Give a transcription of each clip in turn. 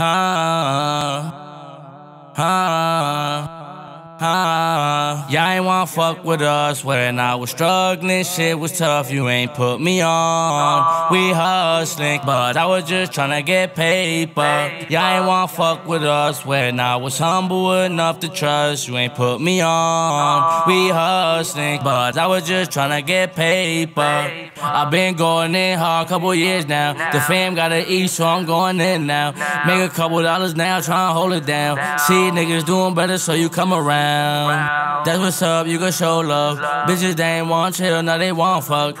Huh. Huh. Huh. Y'all ain't wanna fuck with us when I was struggling. Shit was tough, you ain't put me on. We hustling, but I was just tryna get paper. Y'all ain't wanna fuck with us when I was humble enough to trust. You ain't put me on. We hustling, but I was just tryna get paper. I've been going in hard a couple years now. The fam gotta eat, so I'm going in now. Make a couple dollars now, try tryna hold it down. See niggas doing better, so you come around. That's what's up, you can show love. Bitches, they ain't want chill, now they want fuck.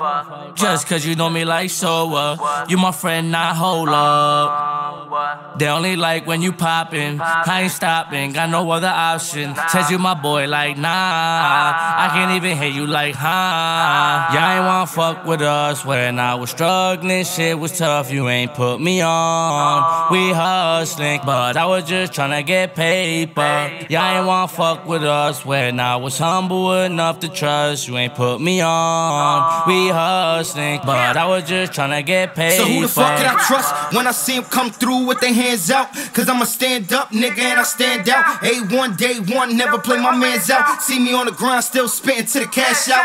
Just cause you know me like so uh, what? You my friend, not hold up. They only like when you poppin'. I ain't stopping, got no other option. Says you my boy, like nah. I can't even hear you like huh. Y'all ain't wanna fuck with us when I was struggling. Shit was tough, you ain't put me on. We hustling, but I was just tryna get paper. Y'all ain't wanna fuck with us when I was humble enough to trust. You ain't put me on. We hustling, but I was just tryna get paper. So who the fuck can I trust when I see him come through with their hands out? Cause I'm a stand up nigga and I stand out. A1 day one, never play my mans out. See me on the grind, still spitting to the cash out.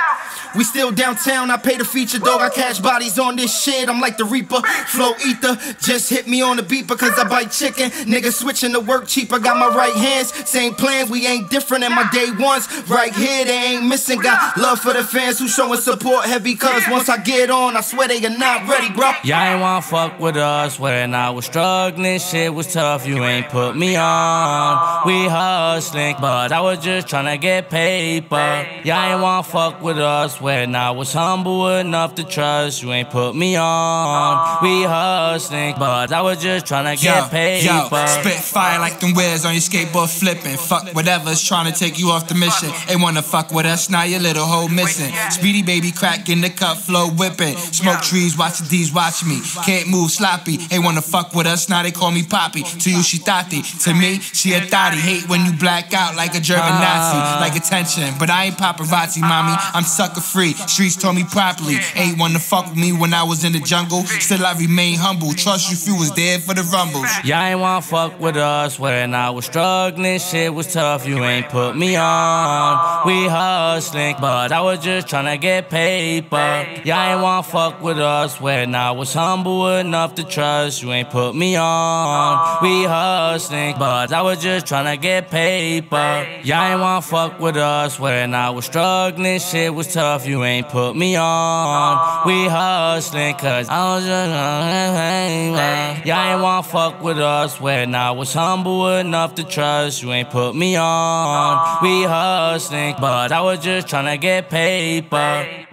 We still downtown, I pay the feature, dog. I catch bodies on this shit. I'm like the Reaper, flow ether. Just hit me on the beat because I bite chicken. Nigga switching to work cheap. I got my right hands, same plan. We ain't different in my day ones. Right here, they ain't missing. Got love for the fans who showing support heavy. Cause once I get on, I swear they are not ready, bro. Y'all ain't wanna fuck with us when I was struggling. Shit was tough, you ain't put me on. We hustling, but I was just trying to get paper. Y'all ain't wanna fuck with us when I was humble enough to trust. You ain't put me on. We hustling, but I was just trying tryna get paper. Yo, spit fire like them wheels on your skateboard flipping. Fuck whatever's trying to take you off the mission. Ain't wanna fuck with us, now your little hoe missing. Speedy Babyy crack in the cup, flow whipping. Smoke trees, watch the D's watch me. Can't move sloppy, ain't wanna fuck with us, now they call me Poppy. To you, she thotty. To me, she a thotty. Hate when you black out like a German Nazi. Like attention, but I ain't paparazzi, mommy. I'm sucker free. Streets told me properly. Ain't wanna fuck with me when I was in the jungle. Still, I remain humble. Trust you you was there for the rumbles. Y'all ain't wanna fuck with us when I was struggling. Shit was tough, you ain't put me on. We hustling, but I was just tryna get paper. Y'all ain't wanna fuck with us when I was humble enough to trust. You ain't put me on. We hustling, but I was just tryna get paper. Y'all ain't wanna fuck with us when I was struggling. Shit was tough, you ain't put me on. We hustling, cause I was just tryna get. Y'all ain't wanna fuck with us when I was humble enough to trust. You ain't put me on. We hustling, but I was just tryna get paper.